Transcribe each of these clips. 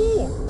Oh,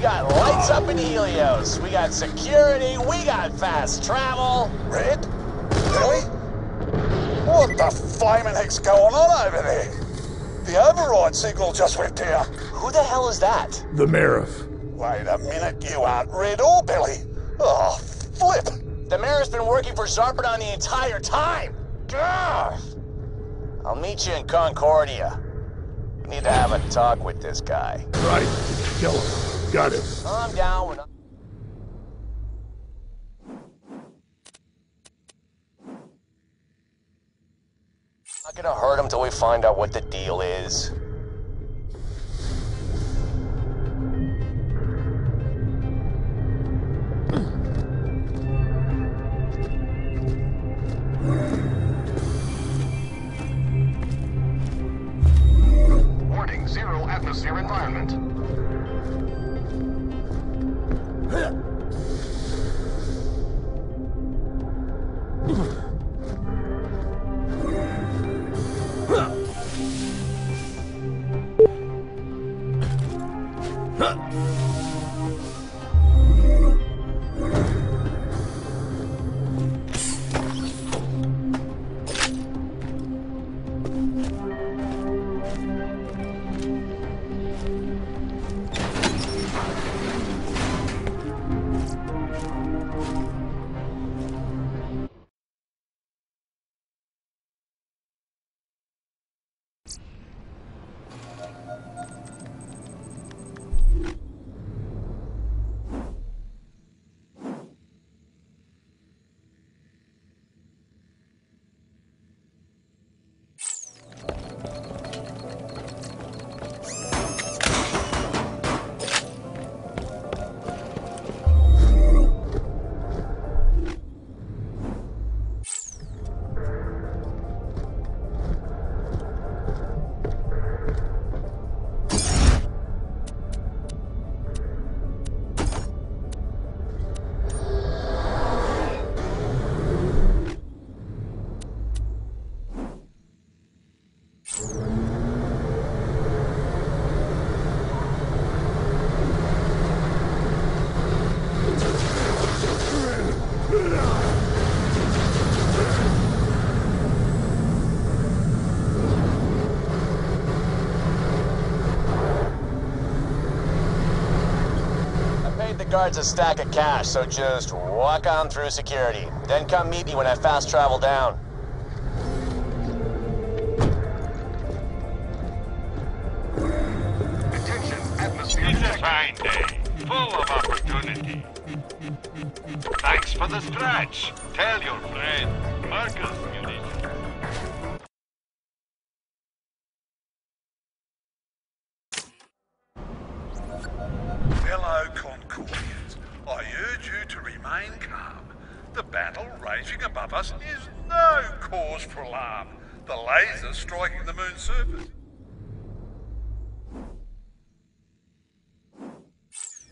We got lights up in Helios. We got security. We got fast travel. Red? Billy? What the flaming heck's going on over there? The override signal just went down. Who the hell is that? The Meriff. Wait a minute, you aren't Red or Billy. Oh, flip. The mayor's been working for Zarpedon the entire time. Ugh. I'll meet you in Concordia. We need to have a talk with this guy. Right. Kill him. Got him. I'm down when Not gonna hurt him till we find out what the deal is. Warning, zero atmosphere environment. 快点 guard's a stack of cash, so just walk on through security. Then come meet me when I fast travel down. Attention, atmosphere It's a fine day, full of opportunity. Thanks for the stretch. Tell your friend, Marcus Munition. Laser striking the moon's surface.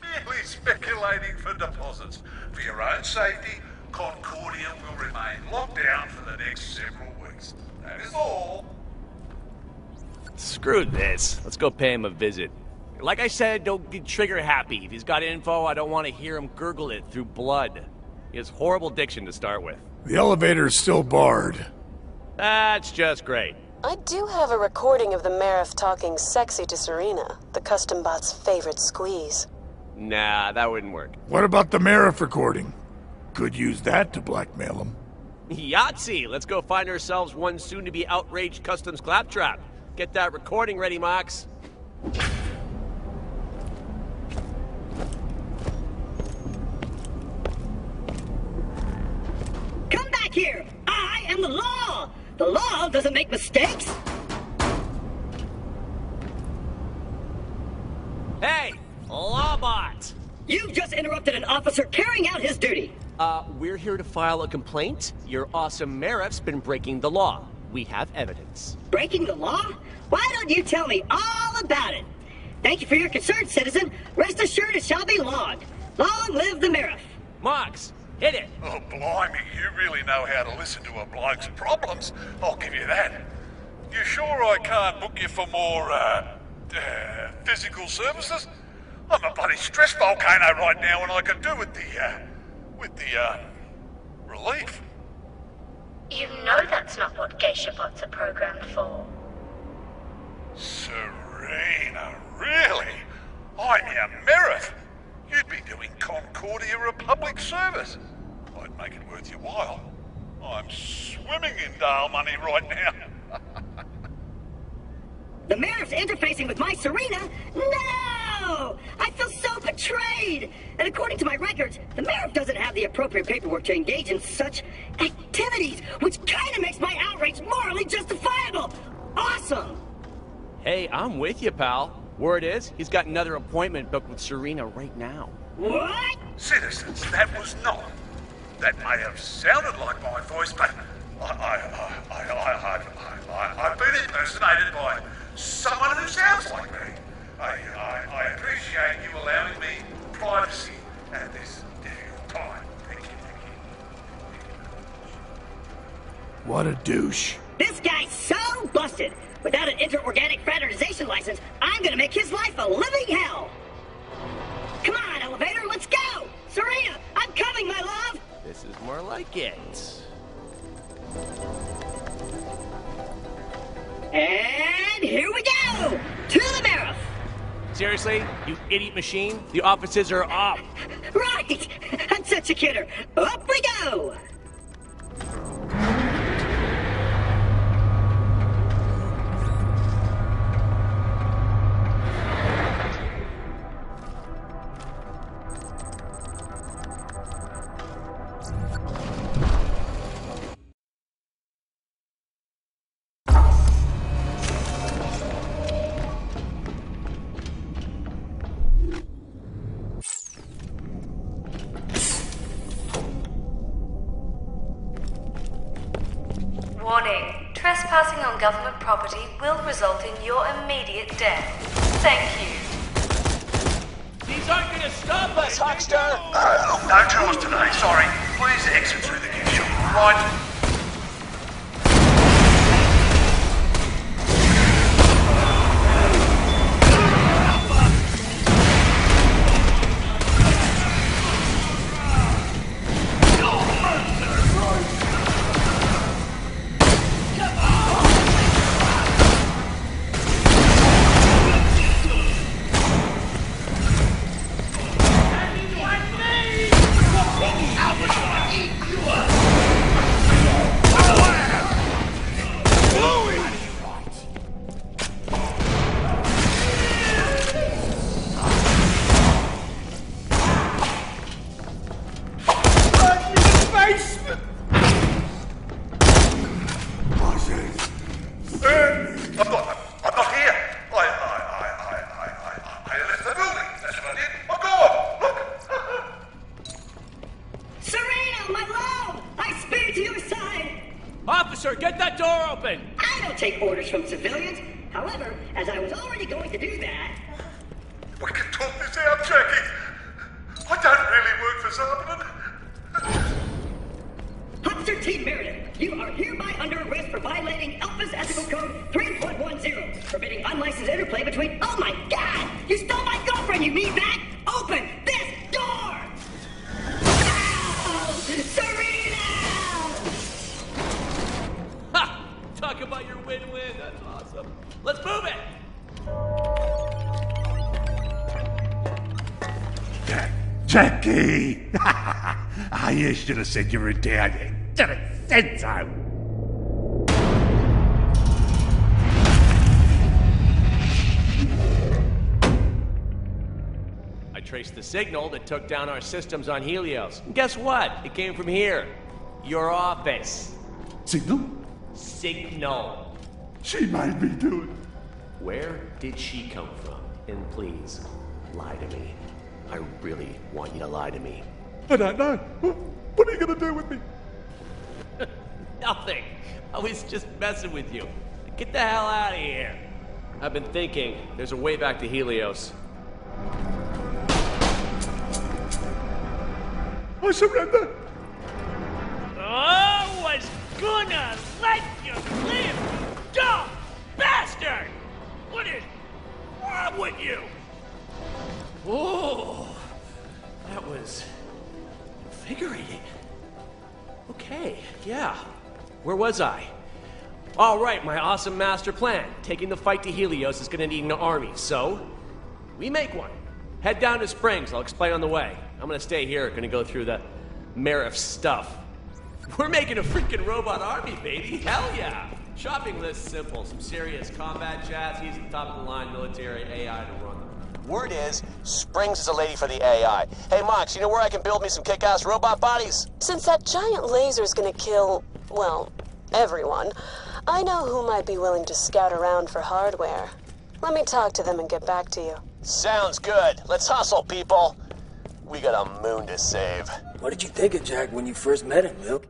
Merely speculating for deposits. For your own safety, Concordia will remain locked down for the next several weeks. That is all. Screw this. Let's go pay him a visit. Like I said, don't get trigger happy. If he's got info, I don't want to hear him gurgle it through blood. He has horrible diction to start with. The elevator is still barred. That's just great. I do have a recording of the Meriff talking sexy to Serena, the custom bot's favorite squeeze. Nah, that wouldn't work. What about the Meriff recording? Could use that to blackmail him. Yahtzee! Let's go find ourselves one soon to be outraged customs claptrap. Get that recording ready, Mox. The law doesn't make mistakes! Hey! Lawbot! You've just interrupted an officer carrying out his duty! Uh, we're here to file a complaint. Your awesome Meriff's been breaking the law. We have evidence. Breaking the law? Why don't you tell me all about it? Thank you for your concern, citizen. Rest assured it shall be logged. Long live the Meriff! Mox, hit it! Oh, blimey, you really know how to listen to a bloke's problems. I'll give you that. You sure I can't book you for more, uh, uh physical services? I'm a bloody stress volcano right now and I could do with the, uh, with the, uh, relief. You know that's not what geisha bots are programmed for. Serena, really? I'm your Meriff. You'd be doing Concordia Republic public service. I'd make it worth your while. I'm swimming in Dahl money right now. The mayor's interfacing with my Serena? No! I feel so betrayed! And according to my records, the mayor doesn't have the appropriate paperwork to engage in such activities, which kinda makes my outrage morally justifiable! Awesome! Hey, I'm with you, pal. Word is, he's got another appointment booked with Serena right now. What? Citizens, that was not. That may have sounded like my voice, but I, I, I, I, I, I, I, I've been impersonated by someone who sounds like me. I, I, I appreciate you allowing me privacy at this difficult time. Thank you, thank you. What a douche. Without an inter-organic fraternization license, I'm gonna make his life a living hell! Come on, elevator, let's go! Serena, I'm coming, my love! This is more like it. And here we go! To the Meriff! Seriously, you idiot machine? The offices are up. Right! I'm such a kidder. Up we go! Trespassing on government property will result in your immediate death. Thank you. These aren't gonna stop us, Huckster! Uh, look, no tours today, sorry. Please exit through the gift shop, right? Officer, get that door open! I don't take orders from civilians. However, as I was already going to do that, We can talk this out, Jackie. I don't really work for Zarpedon. Officer T. Meredith, you are hereby under arrest for violating Alpha's Ethical Code 3.10, forbidding unlicensed interplay between. Oh my God! You stole my girlfriend, you mean that? Open about your win-win. That's awesome. Let's move it! Jack, Jackie! I should have said you were down. Should have said so. I traced the signal that took down our systems on Helios. And guess what? It came from here. Your office. Signal? Signal. She made me do it. Where did she come from? And please, lie to me. I really want you to lie to me. I don't know. What are you gonna do with me? Nothing. I was just messing with you. Get the hell out of here. I've been thinking. There's a way back to Helios. I surrender. Was I? All right, my awesome master plan. Taking the fight to Helios is gonna need an army, so we make one. Head down to Springs. I'll explain on the way. I'm gonna stay here. Gonna go through the Meriff stuff. We're making a freaking robot army, baby. Hell yeah. Shopping list simple. Some serious combat chassis, and top of the line military AI to run them. Word is, Springs is a lady for the AI. Hey, Mox, you know where I can build me some kick-ass robot bodies? Since that giant laser is gonna kill, well, everyone, I know who might be willing to scout around for hardware. Let me talk to them and get back to you. Sounds good. Let's hustle, people. We got a moon to save. What did you think of Jack when you first met him, Milk?